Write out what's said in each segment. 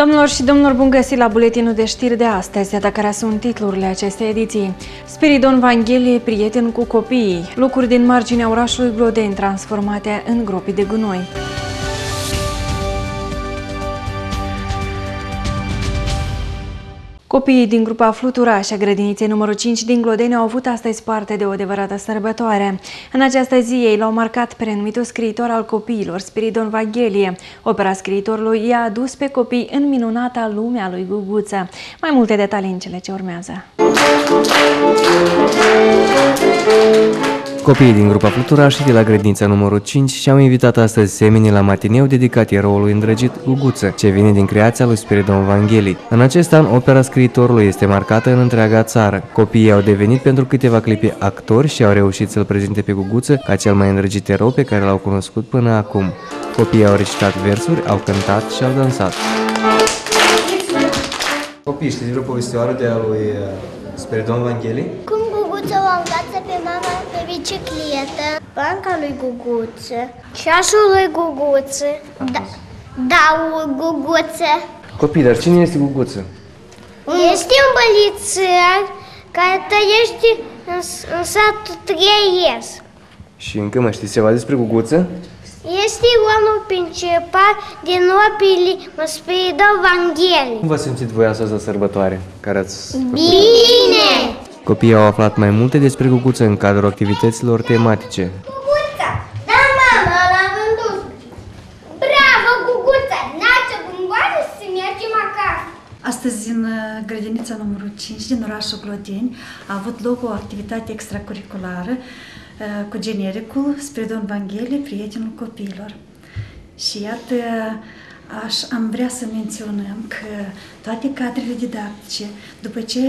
Domnilor și domnilor, bun găsit la buletinul de știri de astăzi, iată care sunt titlurile acestei ediții. Spiridon Vanghelie, prieten cu copiii, lucruri din marginea orașului Glodeni transformate în gropii de gunoi. Copiii din grupa Fluturaș a grădiniței numărul 5 din Glodeni au avut astăzi parte de o adevărată sărbătoare. În această zi ei l-au marcat pe renumitul scriitor al copiilor, Spiridon Vaghelie. Opera scriitorului i-a adus pe copii în minunata lumea lui Guguță. Mai multe detalii în cele ce urmează. Copiii din grupa Fluturașii de la grădința numărul 5 și-au invitat astăzi semenii la matineu dedicat eroului îndrăgit Guguță, ce vine din creația lui Spiridon Vangheli. În acest an, opera scriitorului este marcată în întreaga țară. Copiii au devenit pentru câteva clipe actori și au reușit să-l prezinte pe Guguță ca cel mai îndrăgit erou pe care l-au cunoscut până acum. Copiii au recitat versuri, au cântat și au dansat. Copii, știți vreo povestioară de a lui uh, Spiridon Vangheli? Cum bicicletă, banca lui Guguță, ceasul lui Guguță, da, daul Guguță. Copii, dar cine este Guguță? Este un bălițăr care trăiește în, în satul Treies. Și încă mai știți ceva despre Guguță? Este omul principal din opile Măspiridău Vangheli. Cum v-ați simțit voi astăzi la sărbătoare? Care ați făcut? Bine! Copiii au aflat mai multe despre Guguță în cadrul activităților tematice. Guguța! Da, mama, l-am vândut! Bravo, Guguța! Nață bungoară să mergem acasă! Astăzi, în uh, grădinița numărul 5 din orașul Glodeni, a avut loc o activitate extracurriculară uh, cu genericul Spiridon Vanghelie, prietenul copiilor. Și iată, aș, am vrea să menționăm că toate cadrele didactice, după ce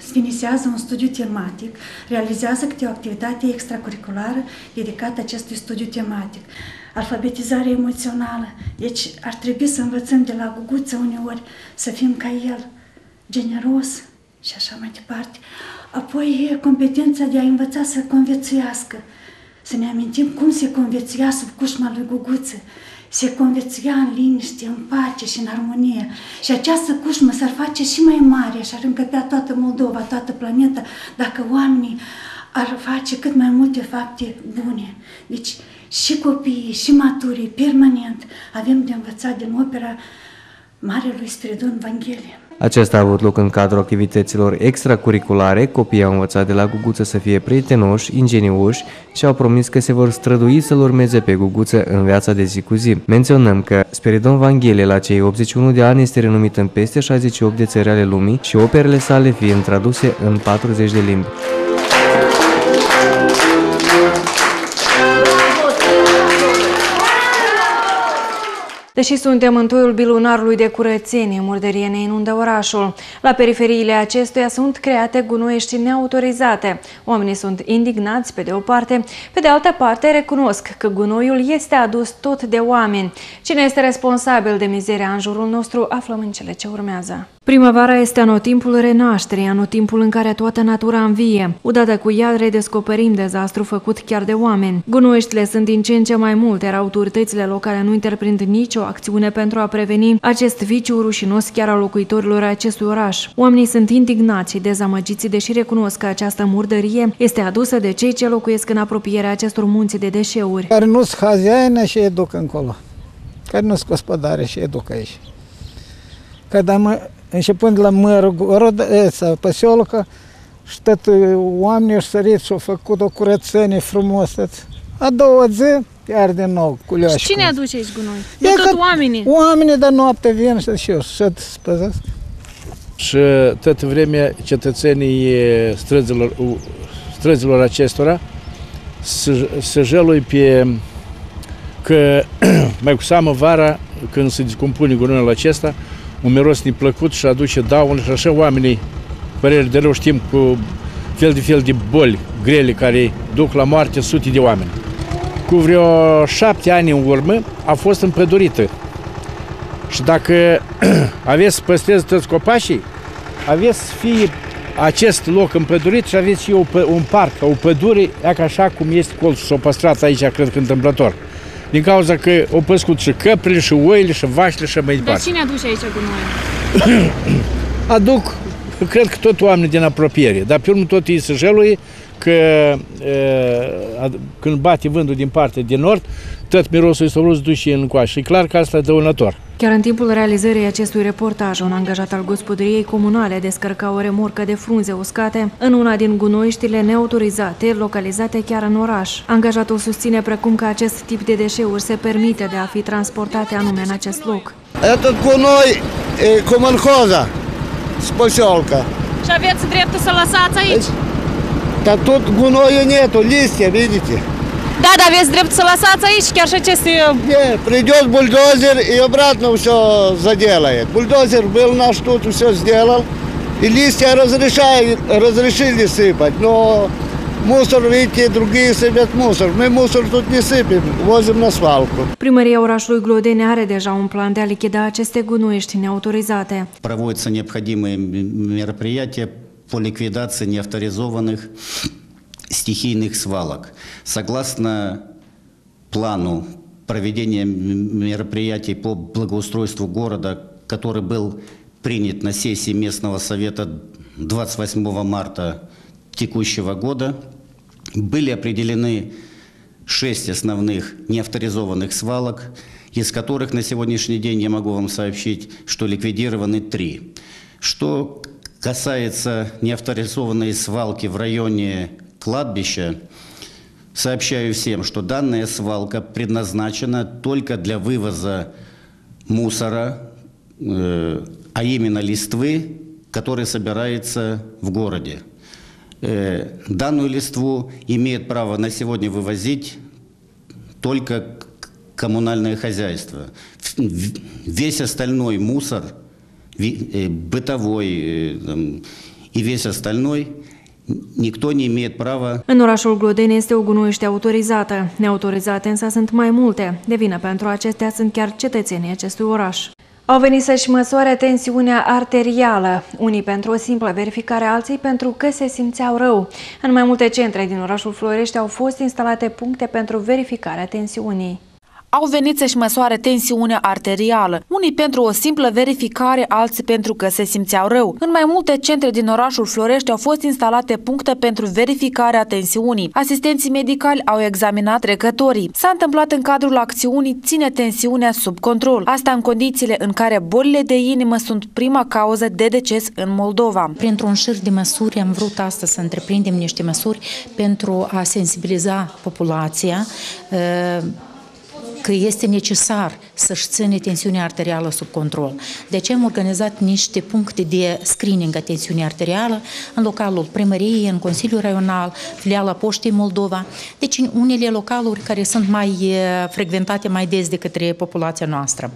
sfinisează un studiu tematic, realizează câte o activitate extracurriculară dedicată acestui studiu tematic. Alfabetizare emoțională. Deci ar trebui să învățăm de la Guguță uneori să fim ca el, generos și așa mai departe. Apoi competența de a învăța să conviețuiască. Să ne amintim cum se conviețuia sub cușma lui Guguță. Se conviețuia în liniște, în pace și în armonie. Și această cușmă s-ar face și mai mare și ar încăpea toată Moldova, toată planeta, dacă oamenii ar face cât mai multe fapte bune. Deci și copiii, și maturii, permanent, avem de învățat din opera Marelui Spiridon Vanghelie. Acesta a avut loc în cadrul activităților extracurriculare. Copiii au învățat de la Guguță să fie prietenoși, ingenioși și au promis că se vor strădui să-l urmeze pe Guguță în viața de zi cu zi. Menționăm că Spiridon Vanghelie la cei 81 de ani este renumit în peste 68 de țări ale lumii și operele sale fiind traduse în 40 de limbi. Deși suntem în toiul bilunarului de curățenie, murdărie ne inundă orașul. La periferiile acestuia sunt create gunoiești neautorizate. Oamenii sunt indignați pe de o parte, pe de altă parte recunosc că gunoiul este adus tot de oameni. Cine este responsabil de mizeria în jurul nostru, aflăm în cele ce urmează. Primăvara este anotimpul renașterii, anotimpul în care toată natura învie. Odată cu ea redescoperim dezastru făcut chiar de oameni. Gunoiștile sunt din ce în ce mai multe, iar autoritățile locale nu întreprind nicio acțiune pentru a preveni acest viciu rușinos chiar al locuitorilor acestui oraș. Oamenii sunt indignați și dezamăgiți, deși recunosc că această murdărie este adusă de cei ce locuiesc în apropierea acestor munți de deșeuri. Care nu sunt haziaine și educ încolo, care nu sunt gospodare și educ aici. Că dacă începând la mărul Gorod, ăsta, păsiolcă, și tot oamenii au sărit și au făcut o curățenie frumoasă. A doua zi, iar din nou, cu Și cine aduce aici gunoi? Nu E tot că- oamenii. Oamenii de noapte vin și și eu și spăzesc. și toată vremea cetățenii străzilor, străzilor acestora se, se jălui pe că mai cu seamă vara când se descompune gunoiul acesta un miros neplăcut și aduce daună și așa oamenii părere de rău știm cu fel de fel de boli grele care duc la moarte sute de oameni. Cu vreo șapte ani în urmă a fost împădurită și dacă aveți să păstrezi toți copașii, aveți să fie acest loc împădurit și aveți și o, pă- un parc, o pădure, ea ca așa cum este colțul, s-a păstrat aici, cred că întâmplător. Din cauza că au păscut și căprile, și oile, și vaștele, și mai Dar departe. cine aduce aici gunoiul? Aduc, cred că tot oameni din apropiere, dar pe urmă tot ei se jăluie că uh, ad- când bate vântul din partea de nord, tot mirosul este vrut duce în coașă. Și clar că asta e dăunător. Chiar în timpul realizării acestui reportaj, un angajat al gospodăriei comunale descărca o remorcă de frunze uscate în una din gunoiștile neautorizate, localizate chiar în oraș. Angajatul susține precum că acest tip de deșeuri se permite de a fi transportate anume în acest loc. Этот гуной э, Куманхоза с поселка. Și aveți dreptul să lăsați aici? Да тут гуноя нету, листья, видите? Da, dar aveți dreptul să lăsați aici chiar și aceste... Не, придет бульдозер и обратно все заделает. Бульдозер был наш тут, все сделал. И листья разрешали, разрешили сыпать, но мусор, видите, другие сыпят мусор. Мы мусор тут не сыпем, возим на свалку. Primăria orașului Glodeni are deja un plan de a lichida aceste gunoiești neautorizate. Проводятся необходимые мероприятия по ликвидации неавторизованных стихийных свалок. Согласно плану проведения мероприятий по благоустройству города, который был принят на сессии местного совета 28 марта текущего года, были определены шесть основных неавторизованных свалок, из которых на сегодняшний день я могу вам сообщить, что ликвидированы три. Что касается неавторизованной свалки в районе кладбища, сообщаю всем, что данная свалка предназначена только для вывоза мусора, э, а именно листвы, который собирается в городе. Э, данную листву имеет право на сегодня вывозить только коммунальное хозяйство. Весь остальной мусор, э, бытовой и весь остальной, În orașul Glodeni este o gunoiște autorizată. Neautorizate însă sunt mai multe. De vină pentru acestea sunt chiar cetățenii acestui oraș. Au venit să-și măsoare tensiunea arterială, unii pentru o simplă verificare, alții pentru că se simțeau rău. În mai multe centre din orașul Florești au fost instalate puncte pentru verificarea tensiunii. Au venit să-și măsoare tensiunea arterială, unii pentru o simplă verificare, alții pentru că se simțeau rău. În mai multe centre din orașul Florești au fost instalate puncte pentru verificarea tensiunii. Asistenții medicali au examinat trecătorii. S-a întâmplat în cadrul acțiunii Ține tensiunea sub control. Asta în condițiile în care bolile de inimă sunt prima cauză de deces în Moldova. Printr-un șir de măsuri am vrut astăzi să întreprindem niște măsuri pentru a sensibiliza populația uh, că este necesar să-și ține tensiunea arterială sub control. De aceea am organizat niște puncte de screening a tensiunii arterială în localul primăriei, în Consiliul Raional, filiala Poștei Moldova, deci în unele localuri care sunt mai eh, frecventate mai des de către populația noastră.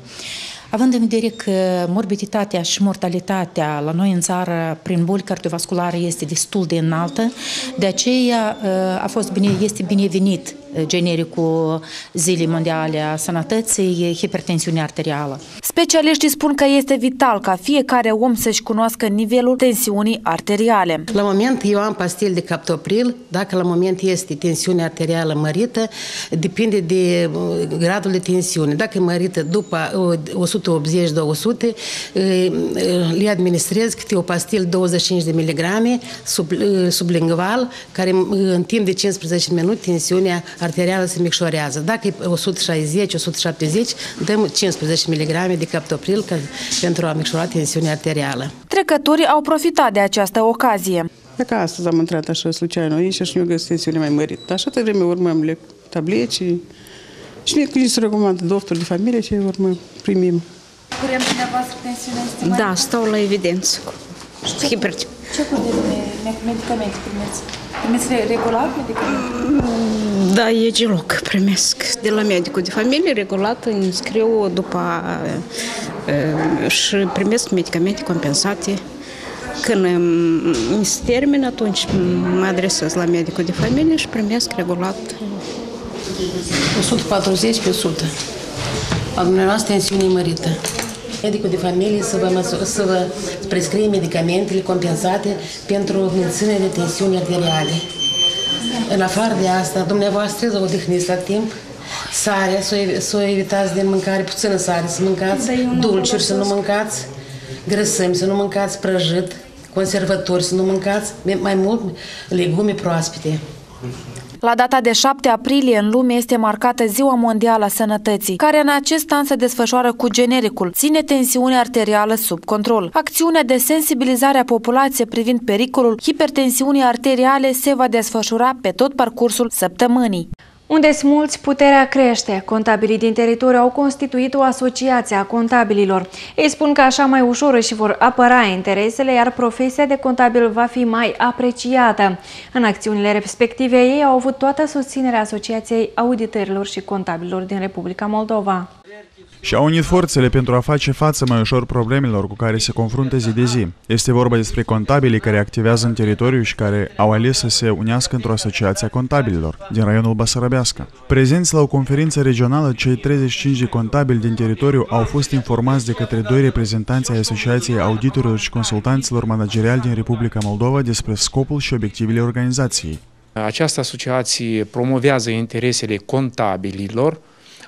Având în vedere că morbiditatea și mortalitatea la noi în țară prin boli cardiovasculare este destul de înaltă, de aceea a fost bine, este binevenit genericul Zilei Mondiale a Sănătății, hipertensiunea arterială. Specialiștii spun că este vital ca fiecare om să-și cunoască nivelul tensiunii arteriale. La moment eu am pastil de captopril, dacă la moment este tensiunea arterială mărită, depinde de uh, gradul de tensiune. Dacă e mărită după uh, 180-200, le administrez câte o pastil 25 de miligrame sub, uh, sublingual, care în timp de 15 minute tensiunea arterială se micșorează. Dacă e 160-170, dăm 15 mg de captopril ca, pentru a micșora tensiunea arterială. Trecătorii au profitat de această ocazie. Dacă astăzi am intrat așa случайно aici și nu găsesc tensiunea mai mărită. Așa de vreme urmăm le tableci și ne cuci să recomandă doctor de familie și urmăm primim. Curem dumneavoastră tensiunea este mai... Da, stau la evidență. Ce, Hiper... ce curs de medicamente primeți? Primeți regulat medicamente? Da, e geloc primesc. De la medicul de familie, regulat, înscriu după și primesc medicamente compensate. Când mi se termină, atunci mă adresez la medicul de familie și primesc regulat. 140 pe 100. A dumneavoastră tensiune mărită. Medicul de familie să vă, măsur, să vă prescrie medicamentele compensate pentru menținerea tensiunii arteriale. În afară de asta, dumneavoastră să odihniți la timp? Sare, să o- să o evitați din mâncare, puțină sare să mâncați, Dar eu nu dulciuri să nu folosesc. mâncați, grăsămi să nu mâncați, prăjit, conservători să nu mâncați, mai mult legume proaspete. La data de 7 aprilie în lume este marcată Ziua Mondială a Sănătății, care în acest an se desfășoară cu genericul Ține tensiunea arterială sub control. Acțiunea de sensibilizare a populației privind pericolul hipertensiunii arteriale se va desfășura pe tot parcursul săptămânii. Unde smulți, puterea crește. Contabilii din teritoriu au constituit o asociație a contabililor. Ei spun că așa mai ușor își vor apăra interesele, iar profesia de contabil va fi mai apreciată. În acțiunile respective, ei au avut toată susținerea Asociației Auditorilor și Contabililor din Republica Moldova. Și-au unit forțele pentru a face față mai ușor problemelor cu care se confruntă zi de zi. Este vorba despre contabilii care activează în teritoriu și care au ales să se unească într-o asociație a contabililor din raionul Basarabeasca. Prezenți la o conferință regională, cei 35 de contabili din teritoriu au fost informați de către doi reprezentanți ai Asociației Auditorilor și Consultanților Manageriali din Republica Moldova despre scopul și obiectivele organizației. Această asociație promovează interesele contabililor,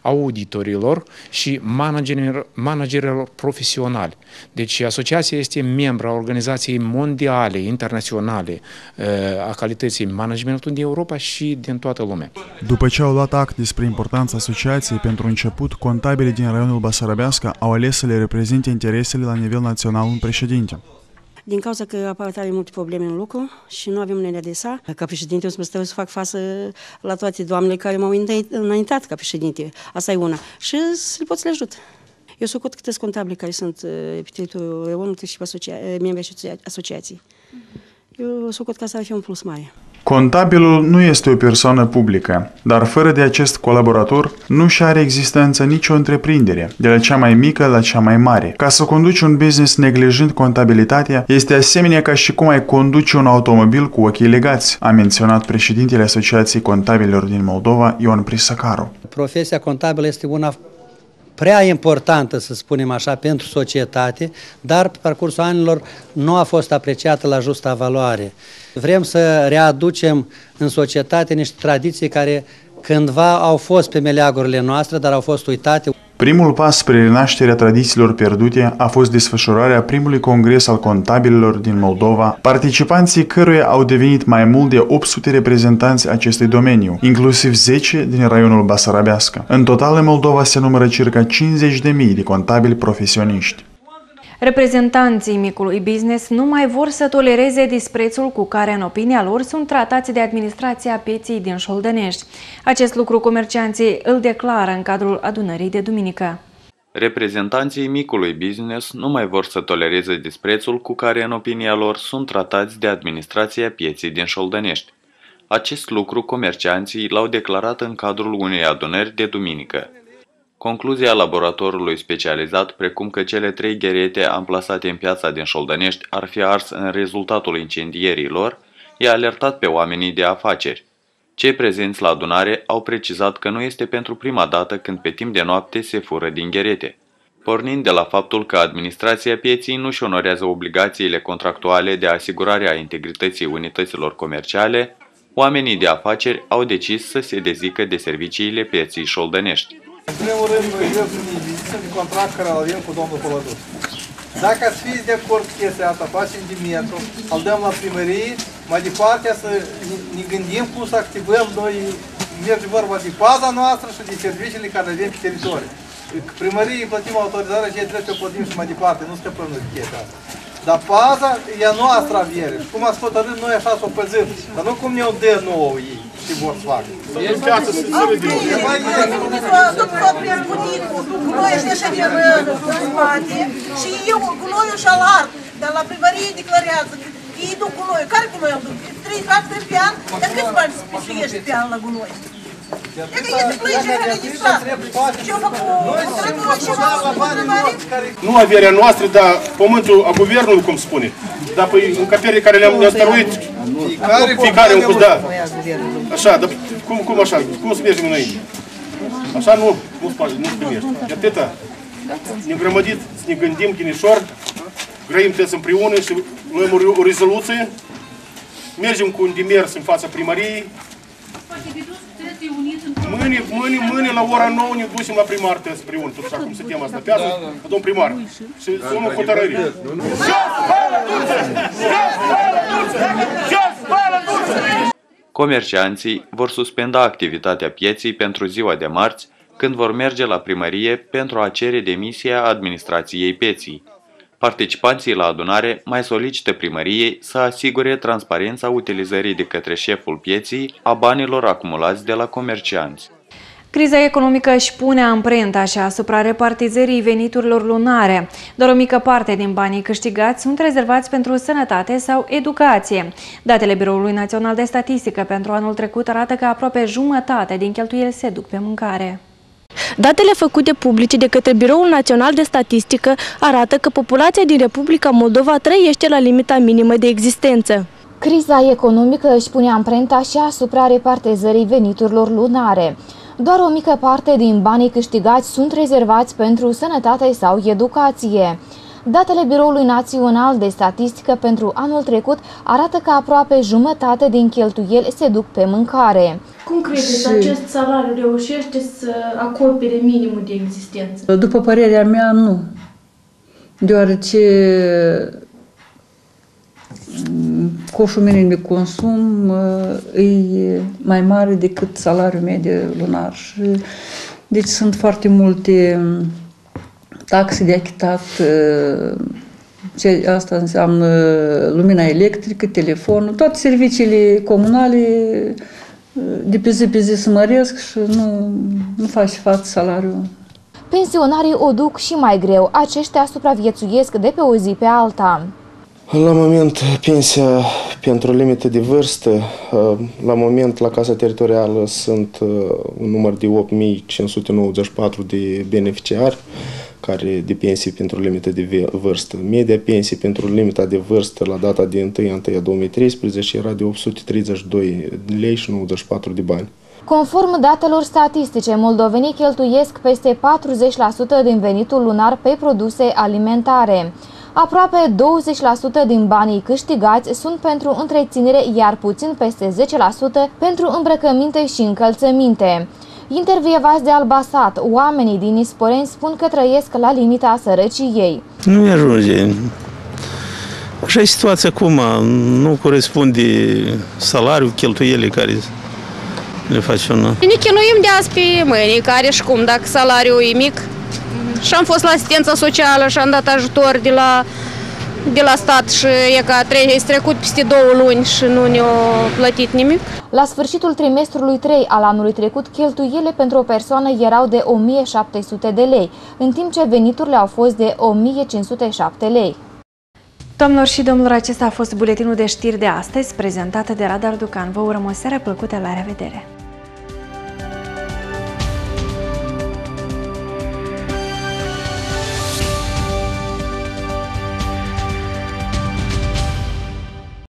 auditorilor și managerilor, managerilor profesionali. Deci asociația este membra Organizației Mondiale, Internaționale eh, a calității managementului din Europa și din toată lumea. După ce au luat act despre importanța asociației pentru început, contabilii din raionul Basarabeasca au ales să le reprezinte interesele la nivel național un președinte. Din cauza că apar tare multe probleme în lucru și nu avem unde le adresa. Ca președinte o să stau să fac față la toate doamnele care m-au înainte- înaintat ca președinte. Asta e una. Și să le pot să le ajut. Eu sunt cât câteți contabili care sunt uh, pe teritoriul Reunului și pe asocia- uh, membri asocia- asociației. Eu sunt că asta ar fi un plus mare. Contabilul nu este o persoană publică, dar fără de acest colaborator nu și are existență nicio întreprindere, de la cea mai mică la cea mai mare. Ca să conduci un business neglijând contabilitatea, este asemenea ca și cum ai conduce un automobil cu ochii legați, a menționat președintele Asociației Contabililor din Moldova, Ion Prisăcaru. Profesia contabilă este una prea importantă, să spunem așa, pentru societate, dar pe parcursul anilor nu a fost apreciată la justa valoare. Vrem să readucem în societate niște tradiții care cândva au fost pe meleagurile noastre, dar au fost uitate. Primul pas spre renașterea tradițiilor pierdute a fost desfășurarea primului congres al contabililor din Moldova, participanții căruia au devenit mai mult de 800 reprezentanți acestui domeniu, inclusiv 10 din raionul Basarabeasca. În total, în Moldova se numără circa 50.000 de contabili profesioniști. Reprezentanții micului business nu mai vor să tolereze disprețul cu care, în opinia lor, sunt tratați de administrația pieții din Șoldănești. Acest lucru comercianții îl declară în cadrul adunării de duminică. Reprezentanții micului business nu mai vor să tolereze disprețul cu care, în opinia lor, sunt tratați de administrația pieții din Șoldănești. Acest lucru comercianții l-au declarat în cadrul unei adunări de duminică. Concluzia laboratorului specializat, precum că cele trei gherete amplasate în piața din Șoldănești ar fi ars în rezultatul incendierilor, i-a alertat pe oamenii de afaceri. Cei prezenți la adunare au precizat că nu este pentru prima dată când pe timp de noapte se fură din gherete. Pornind de la faptul că administrația pieții nu-și onorează obligațiile contractuale de asigurare a integrității unităților comerciale, oamenii de afaceri au decis să se dezică de serviciile pieții șoldănești. În primul rând, noi vrem să ne vizităm de contract care îl avem cu domnul Polădus. Dacă ați fi de acord cu chestia asta, facem dimetru, îl dăm la primărie, mai departe să ne- ne gândim cum să activăm noi, merge vorba de paza noastră și de serviciile care le avem pe teritoriu. Primărie plătim autorizarea și ei trebuie să o plătim și mai departe, nu scăpăm noi de chestia asta. Dar paza e a noastră aviere și cum ați hotărât noi așa să o păzim, dar nu cum ne-o dă nouă ei și vor să facă. În piață se ține din Tot propria bunicul, gunoiul așa de în spate și eu gunoiul și-al ard, dar la primărie declarează că ei duc gunoiul. Care gunoiul duc? Trei tractori pe an? Dar câți bani se pișuiește pe an la gunoi? E că este plângere registrată. Și eu fac o trătură și o întrebare. Nu averea noastră, dar pământul a guvernului, cum spune. Dar pe încăperile care le-am le stăruit, fiecare un cu da. Așa, dar cum, cum așa? Cum să mergem înainte? Așa nu, nu se poate, nu se primește. De atâta. Ne grămădit, să ne gândim chinișor, grăim toți împreună și luăm o, o rezoluție, mergem cu un demers în fața primăriei, Mâine mâine, mâine, mâine la ora 9 ne ducem la primar tăi împreună, tot așa cum suntem asta pe asta, la domn primar. Și sună hotărâri. Comercianții vor suspenda activitatea pieții pentru ziua de marți, când vor merge la primărie pentru a cere demisia administrației pieții. Participanții la adunare mai solicită primăriei să asigure transparența utilizării de către șeful pieții a banilor acumulați de la comercianți. Criza economică își pune amprenta și asupra repartizării veniturilor lunare. Doar o mică parte din banii câștigați sunt rezervați pentru sănătate sau educație. Datele Biroului Național de Statistică pentru anul trecut arată că aproape jumătate din cheltuieli se duc pe mâncare. Datele făcute publice de către Biroul Național de Statistică arată că populația din Republica Moldova trăiește la limita minimă de existență. Criza economică își pune amprenta și asupra repartizării veniturilor lunare. Doar o mică parte din banii câștigați sunt rezervați pentru sănătate sau educație. Datele Biroului Național de Statistică pentru anul trecut arată că aproape jumătate din cheltuieli se duc pe mâncare. Cum credeți și... acest salariu reușește să acopere minimul de existență? După părerea mea, nu. Deoarece coșul minim de consum e mai mare decât salariul mediu lunar. Și, deci sunt foarte multe taxe de achitat, ce asta înseamnă lumina electrică, telefonul, toate serviciile comunale de pe zi pe zi să măresc și nu, nu faci față salariul. Pensionarii o duc și mai greu. Aceștia supraviețuiesc de pe o zi pe alta. La moment, pensia pentru limită de vârstă, la moment la Casa Teritorială sunt un număr de 8594 de beneficiari care de pensii pentru limită de vârstă. Media pensii pentru limita de vârstă la data de 1 1 2013 era de 832 lei și 94 de bani. Conform datelor statistice, moldovenii cheltuiesc peste 40% din venitul lunar pe produse alimentare. Aproape 20% din banii câștigați sunt pentru întreținere, iar puțin peste 10% pentru îmbrăcăminte și încălțăminte. Intervievați de Albasat, oamenii din Isporeni spun că trăiesc la limita sărăciei. Nu ajunge. Așa e situația acum, nu corespunde salariul, cheltuielile care le facem noi. Ne chinuim de azi pe mâine, care și cum, dacă salariul e mic. Și am fost la asistența socială și am dat ajutor de la de la stat și e ca trei, trecut peste două luni și nu ne-au plătit nimic. La sfârșitul trimestrului 3 al anului trecut, cheltuielile pentru o persoană erau de 1700 de lei, în timp ce veniturile au fost de 1507 lei. Doamnelor și domnilor, acesta a fost buletinul de știri de astăzi, prezentat de Radar Ducan. Vă urăm o seară plăcută, la revedere!